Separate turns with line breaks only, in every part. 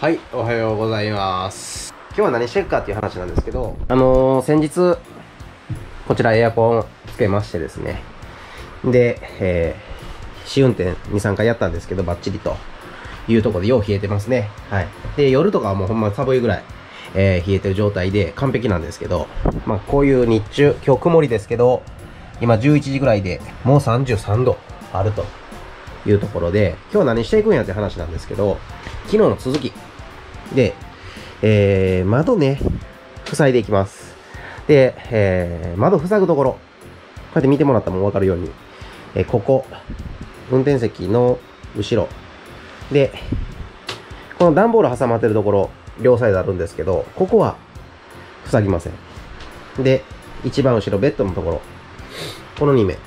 はい、おはようございます。今日は何してるかっていう話なんですけど、あのー、先日、こちらエアコンつけましてですね。で、えー、試運転2、3回やったんですけど、バッチリというところでよう冷えてますね。はい。で、夜とかはもうほんま寒いぐらい、えー、冷えてる状態で完璧なんですけど、まあこういう日中、今日曇りですけど、今11時ぐらいでもう33度あるというところで、今日何していくんやって話なんですけど、昨日の続き。で、えー、窓ね、塞いでいきます。で、えー、窓塞ぐところ、こうやって見てもらったらもわかるように、えーここ、運転席の後ろ。で、この段ボール挟まってるところ、両サイドあるんですけど、ここは塞ぎません。で、一番後ろ、ベッドのところ、この2面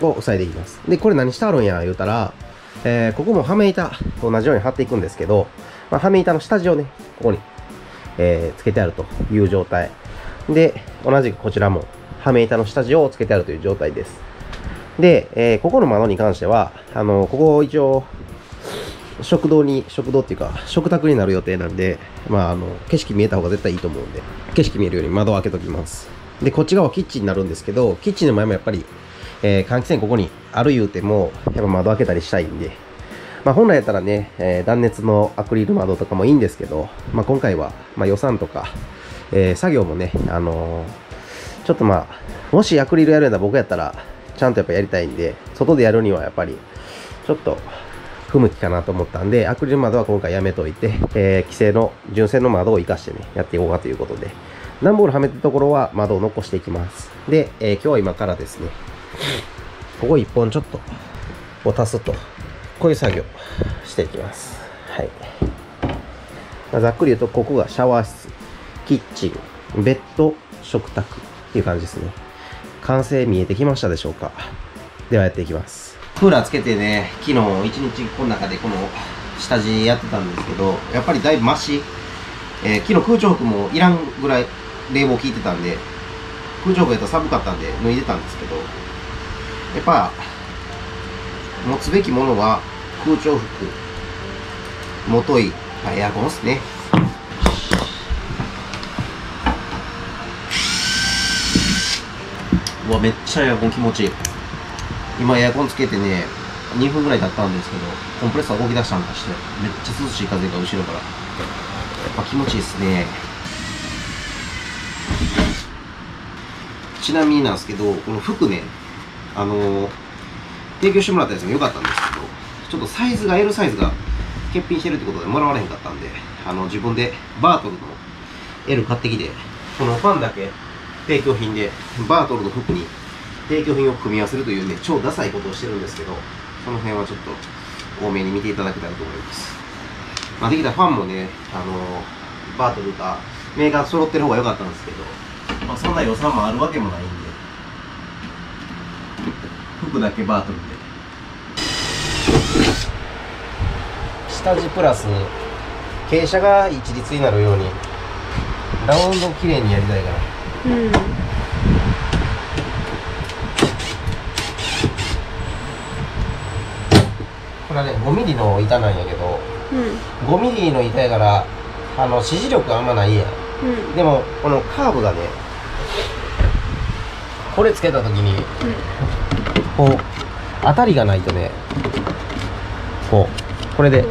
を塞いでいきます。で、これ何してあるんや、言うたら、えーここもはめ板と同じように貼っていくんですけど、まあ、はめ板の下地をね、ここに、えーつけてあるという状態。で、同じくこちらも、はめ板の下地をつけてあるという状態です。で、えーここの窓に関しては、あのここ一応、食堂に、食堂っていうか、食卓になる予定なんで、まあ、あの、景色見えた方が絶対いいと思うんで、景色見えるように窓を開けときます。で、こっち側はキッチンになるんですけど、キッチンの前もやっぱり、えー換気扇ここにある言うても、やっぱ窓開けたりしたいんで、まあ本来やったらね、えー断熱のアクリル窓とかもいいんですけど、まあ今回は、まあ予算とか、えー作業もね、あのーちょっとまあ、もしアクリルやるような僕やったら、ちゃんとやっぱやりたいんで、外でやるにはやっぱり、ちょっと、不向きかなと思ったんで、アクリル窓は今回やめといて、えー、規制の、純正の窓を活かしてね、やっていこうかということで、段ボールはめてるところは窓を残していきます。で、えー今日は今からですね、ここ一本ちょっと、を足すと、こういう作業していきます。はい。まあざっくり言うと、ここがシャワー室、キッチン、ベッド、食卓っていう感じですね。完成見えてきましたでしょうかではやっていきます。クーラーつけてね、昨日一日この中でこの下地やってたんですけど、やっぱりだいぶマシ。えー昨日空調服もいらんぐらい冷房効いてたんで、空調服やったら寒かったんで脱いでたんですけど、やっぱ、持つべきものは空調服、もとい、まあエアコンですね。うわ、めっちゃエアコン気持ちいい。今エアコンつけてね、2分ぐらい経ったんですけど、コンプレッサー動き出したんかして、めっちゃ涼しい風が後ろから。やっぱ気持ちいいですね。ちなみになんですけど、この服ね、あのー提供してもらったやつも良かったんですけど、ちょっとサイズが L サイズが欠品してるってことでもらわれへんかったんで、あの、自分でバートルの L 買ってきて、このファンだけ提供品で、バートルの服に提供品を組み合わせるというね、超ダサいことをしてるんですけど、その辺はちょっと多めに見ていただけたらと思います。まあ、できたファンもね、あのバートルか、メーカー揃ってる方が良かったんですけど、まあ、そんな予算もあるわけもないんで、服だけバートルで。下地プラス、傾斜が一律になるように、ラウンド綺麗にやりたいから。
うん
これはね、5ミリの板なんやけど、
うん
5ミリの板やから、あの、支持力あんまないやん。
うん
でも、このカーブがね、これつけたときに、こう、当たりがないとね、こう、これで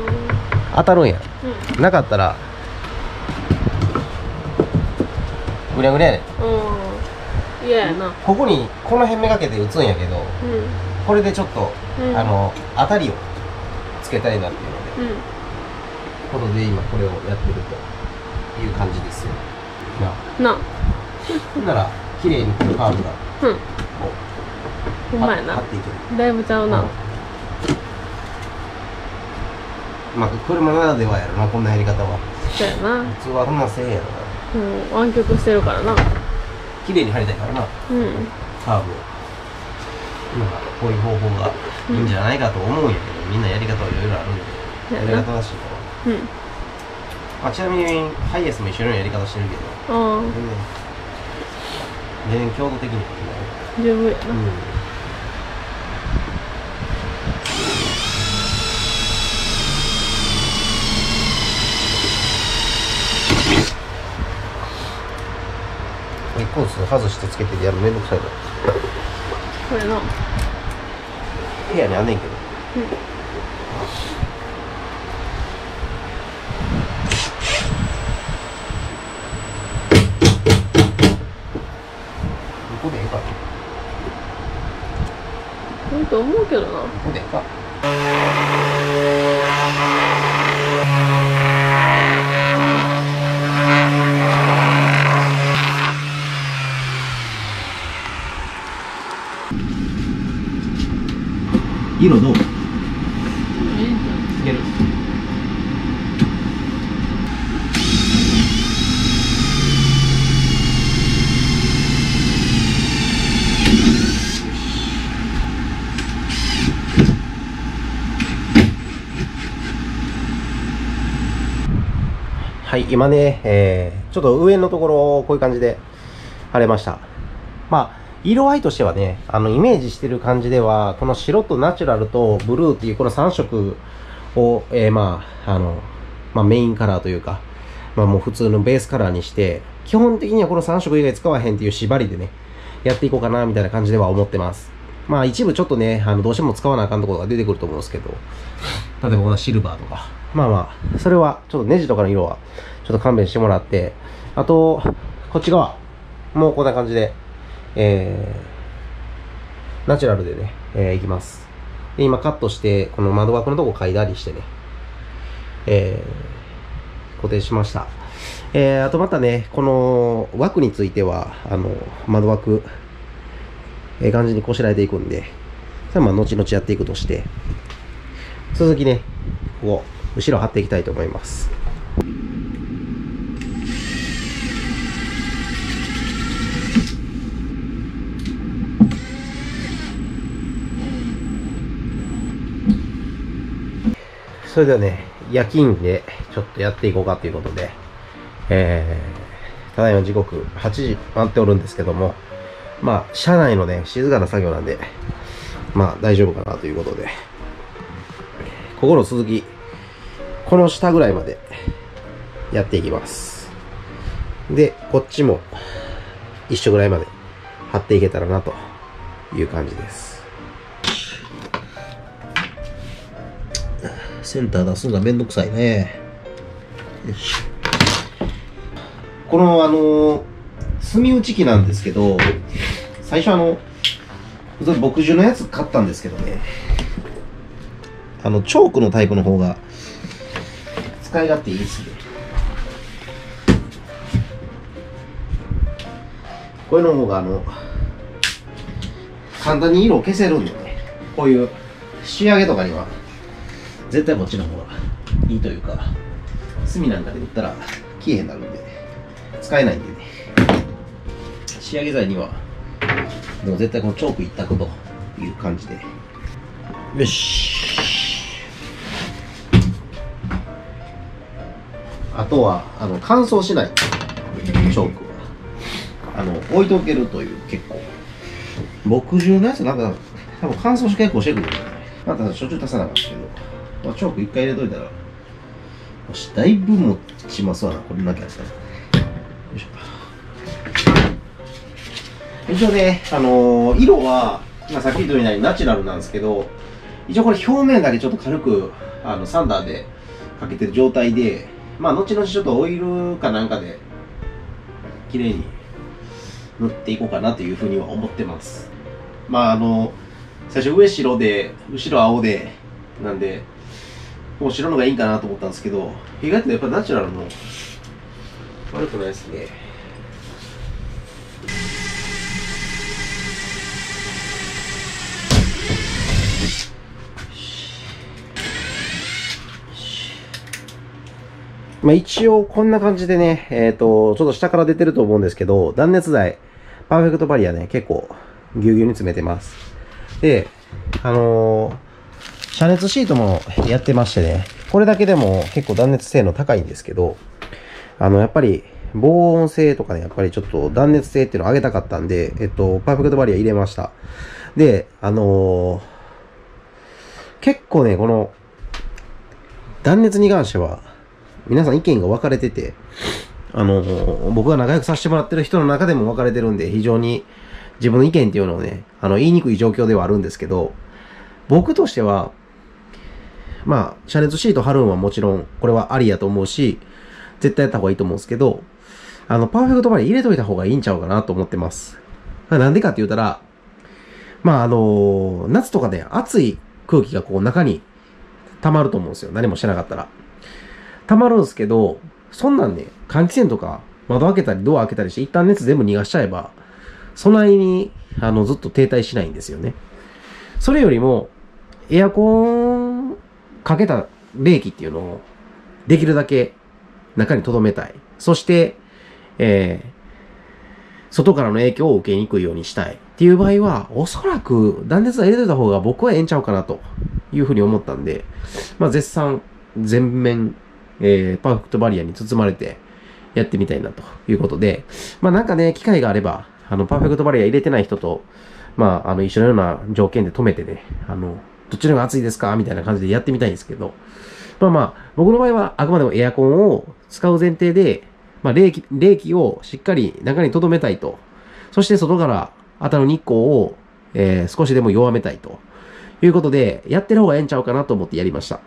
当たるんや。
うん。
なかったら、ぐりゃぐりゃやね。ん。
やな。
ここに、この辺めがけて打つんやけど、
うん。
これでちょっと、
うん。
あの、当たりをつけたいなっていうので、
うん。
ことで今これをやってるという感じですよ。まあ、
な。
ほんなら、綺麗にこのカーブが、
うん。
こう、
ほんまやな。だいぶちゃうな。
まあ、車ならではやろな、こんなやり方は。
そうやな。
普通はこんなんせえやろな。
うん湾曲してるからな。
綺麗に貼りたいからな、
うん。
カーブを。なんか、こういう方法がいいんじゃないかと思うんやけど、みんなやり方はいろいろあるんで、
そう
やり方正しいから。
うん。
まあ、ちなみに、ハイエースも一緒のやり方してるけど、
ああ。
全然、全然強度的には
十分やな。
うん。ホース外してつけてやるのめんどくさいの
これな。
部屋にあんねんけど。ここでええか。な
いいと思うけどな。
ここでええか色どう？けるはい、今ね、えー、ちょっと上のところ、こういう感じで晴れました。まあ、色合いとしてはね、あの、イメージしてる感じでは、この白とナチュラルとブルーっていうこの3色を、えー、まあ、あの、まあメインカラーというか、まあもう普通のベースカラーにして、基本的にはこの3色以外使わへんっていう縛りでね、やっていこうかな、みたいな感じでは思ってます。まあ一部ちょっとね、あの、どうしても使わなあかんところが出てくると思うんですけど、例えばこのシルバーとか。まあまあ、それは、ちょっとネジとかの色は、ちょっと勘弁してもらって、あと、こっち側、もうこんな感じで、えー、ナチュラルでね、えー、いきます。で、今カットして、この窓枠のとこ嗅いだりしてね、えー、固定しました。えー、あとまたね、この枠については、あの、窓枠、ええ感じにこしらえていくんで、それはまあ後々やっていくとして、続きね、ここ、後ろ貼っていきたいと思います。それではね、夜勤でちょっとやっていこうかということで、えー、ただいま時刻8時回っておるんですけども、まあ、車内のね、静かな作業なんで、まあ、大丈夫かなということで、ここの続き、この下ぐらいまでやっていきます。で、こっちも一緒ぐらいまで貼っていけたらなという感じです。センター出すのがめんどくさいね。このあの、墨打ち機なんですけど、最初あの、牧樹のやつ買ったんですけどね、あの、チョークのタイプの方が使い勝手いいですね。こういうの方があの、簡単に色を消せるんでね、こういう仕上げとかには、絶対こっちの方がいいというか、墨なんかで打ったら消えへんなるんで、使えないんでね、仕上げ剤には、もう絶対このチョーク一択という感じで。よし。あとは、あの、乾燥しないチョークは、あの、置いとけるという結構。牧場のやつなんか、多分乾燥し結構してくるんだよね。またしょっちゅう足さなかったけど、まあ、チョーク一回入れといたら、よし、だいぶ持ちますわな、これだけやったら。よいしょ。一応ね、あのー色は、まあ、さっき言ったようにナチュラルなんですけど、一応これ表面だけちょっと軽く、あの、サンダーでかけてる状態で、まあ、後々ちょっとオイルかなんかで、綺麗に塗っていこうかなというふうには思ってます。まあ、あの、最初上白で、後ろ青で、なんで、もう白のがいいんかなと思ったんですけど、意外とやっぱナチュラルの悪くないですね。まあ一応こんな感じでね、えっ、と、ちょっと下から出てると思うんですけど、断熱材、パーフェクトバリアね、結構ぎゅうぎゅうに詰めてます。で、あのー遮熱シートもやってましてね、これだけでも結構断熱性能高いんですけど、あの、やっぱり防音性とかね、やっぱりちょっと断熱性っていうのを上げたかったんで、えっと、パーフェクトバリア入れました。で、あのー結構ね、この、断熱に関しては、皆さん意見が分かれてて、あのー僕が仲良くさせてもらってる人の中でも分かれてるんで、非常に自分の意見っていうのをね、あの、言いにくい状況ではあるんですけど、僕としては、まあ、遮熱シート貼るんはもちろん、これはありやと思うし、絶対やった方がいいと思うんですけど、あの、パーフェクトバリ入れといた方がいいんちゃうかなと思ってます。なんでかって言ったら、まあ、あの夏とかね、暑い空気がこう中に溜まると思うんですよ。何もしなかったら。溜まるんですけど、そんなんね、換気扇とか窓開けたりドア開けたりして一旦熱全部逃がしちゃえば、そないに、あの、ずっと停滞しないんですよね。それよりも、エアコンかけた冷気っていうのを、できるだけ中に留めたい。そして、えー、外からの影響を受けにくいようにしたいっていう場合は、おそらく断熱材入れといた方が僕はええんちゃうかなというふうに思ったんで、まあ絶賛全面、えー、パーフェクトバリアに包まれてやってみたいなということで、まあなんかね、機会があれば、あの、パーフェクトバリア入れてない人と、まあ、あの、一緒のような条件で止めてね、あの、どっちの方が暑いですか？みたいな感じでやってみたいんですけど、まあまあ、僕の場合はあくまでもエアコンを使う前提で、まあ、冷気、冷気をしっかり中に留めたいと。そして外から当たる日光を、えー少しでも弱めたいと。いうことで、やってる方がええんちゃうかなと思ってやりました。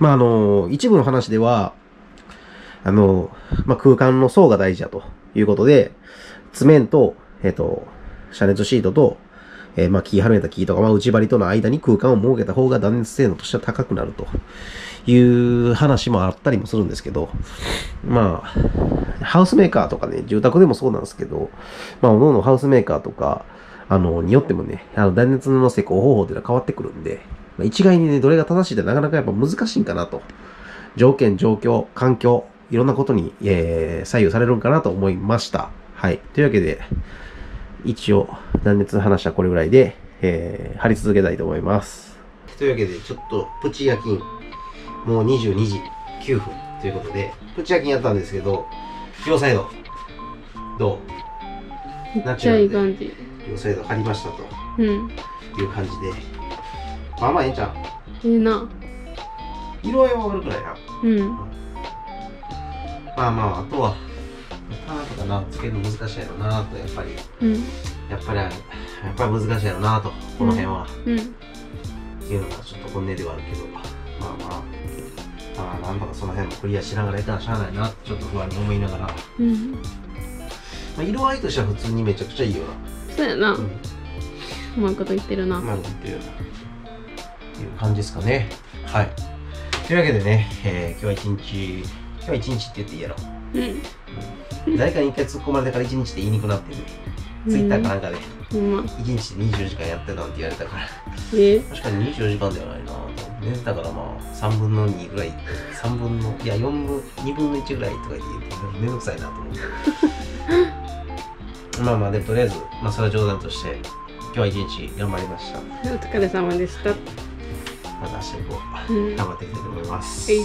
まあ、あの、一部の話では、あの、まあ、空間の層が大事だということで、図面と、えっ、と、遮熱シートと、えーまあ、木、はめた木とか、まあ、内張りとの間に空間を設けた方が断熱性能としては高くなるという話もあったりもするんですけど、まあ、ハウスメーカーとかね、住宅でもそうなんですけど、まあ、おののハウスメーカーとか、あの、によってもね、あの、断熱の施工方法っていうのは変わってくるんで、まあ一概にね、どれが正しいってなかなかやっぱ難しいんかなと。条件、状況、環境、いろんなことに、えー左右されるんかなと思いました。はい。というわけで、一応、断熱の話はこれぐらいで、えー貼り続けたいと思います。というわけで、ちょっと、プチ夜勤、もう22時9分。ということで、プチ夜勤やったんですけど、両サイド、どう？
めっちゃいい感じ。
両サイド貼りましたと。
うん。
いう感じで、まあまあええんちゃう？
ええな。
色合いは悪くないな。
うん。
まあまあ、あとは、棚とかな、つけるの難しいやろなと、やっぱり、
うん
やっぱり、やっぱり難しいやろなと、この辺は、
うん
っていうのがちょっと本音ではあるけど、まあまあ、まあ、なんとかその辺もクリアしながらいかなしゃあないなってちょっと不安に思いながら、ま
うん
あ、色合いとしては普通にめちゃくちゃいいよ
そうやな
な。うん。
うまいこと言ってるな
うまくいってるよな。っていう感じですかね。はい。というわけでね、えー今日は一日、今日は一日って言っていいやろ。
うん
誰かに一回突っ込まれてから一日って言いにくくなってる。ツイッターかなんかで、一日で24時間やってたって言われたから。
え？
確かに24時間ではないな。と寝てたからまあ3分の2ぐらい。3分のいや4分2分の1ぐらいとか言ってめんどくさいなと思って。まあまあでもとりあえずまあそれは冗談として今日は一日頑張りました。
お疲れ様でした。
また明日以降
うん。
頑張っていきたいと思います、
はい